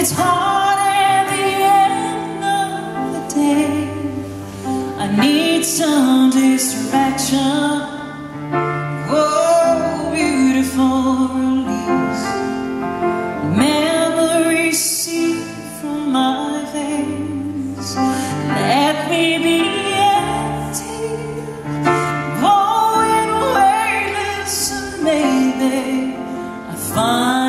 It's hard at the end of the day. I need some distraction. Oh, beautiful release. Memories seep from my veins. Let me be empty, going weightless, maybe I find.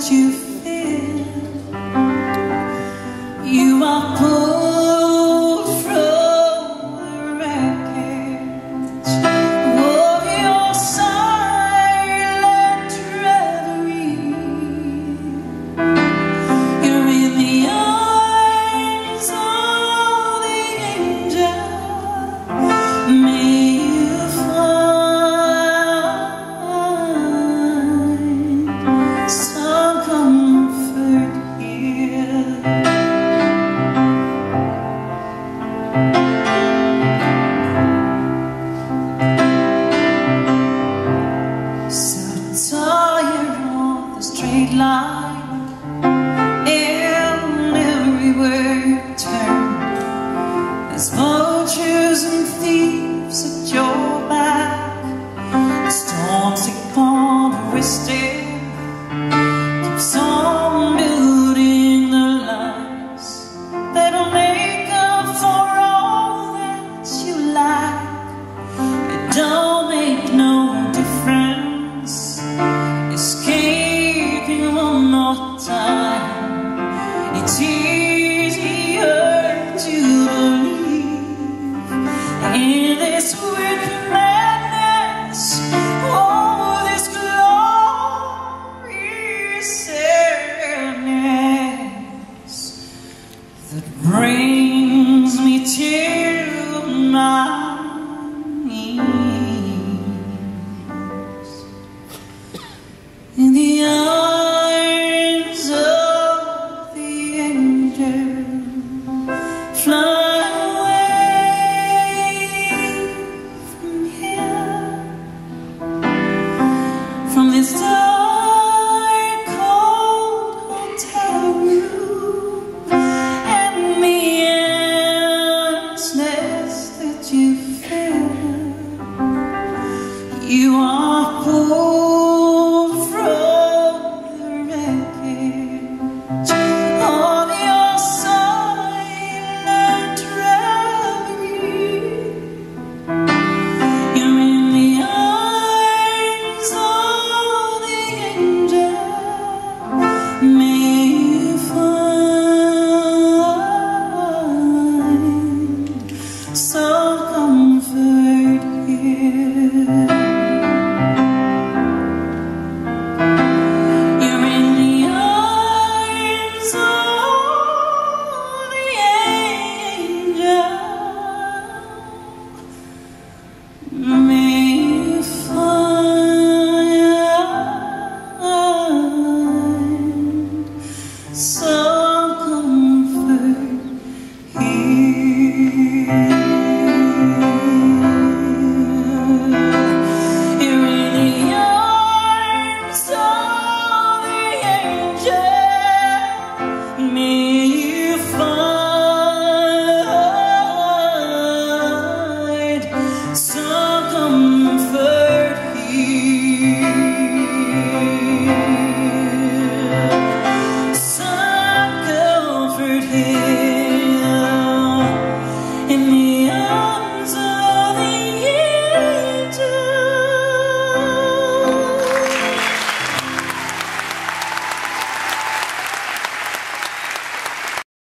you return. As far Fly